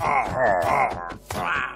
Ow.